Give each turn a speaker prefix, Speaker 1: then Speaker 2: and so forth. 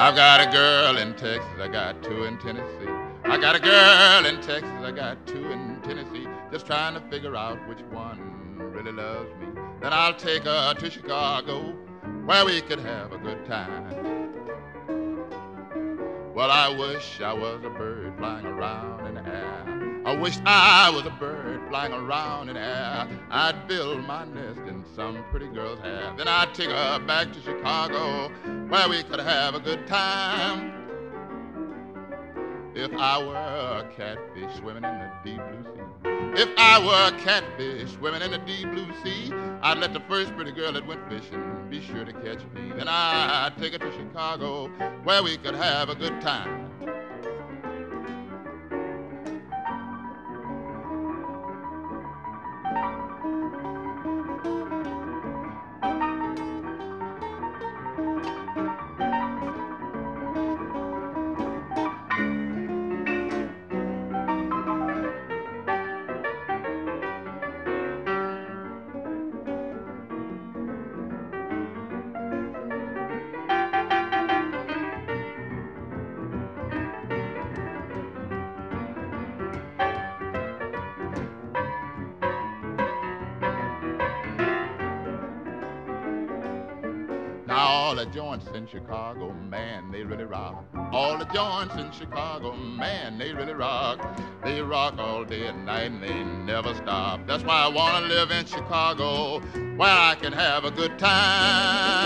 Speaker 1: I've got a girl in Texas, I got two in Tennessee. I got a girl in Texas, I got two in Tennessee. Just trying to figure out which one really loves me. Then I'll take her to Chicago, where we could have a good time. Well, I wish I was a bird flying around in the air. I wish I was a bird flying around in the air. I'd build my nest in some pretty girl's hair. Then I'd take her back to Chicago, where we could have a good time. If I were a catfish swimming in the deep blue sea. If I were a catfish swimming in the deep blue sea, I'd let the first pretty girl that went fishing be sure to catch me. Then I'd take her to Chicago, where we could have a good time. Now all the joints in Chicago, man, they really rock. All the joints in Chicago, man, they really rock. They rock all day and night and they never stop. That's why I wanna live in Chicago, where I can have a good time.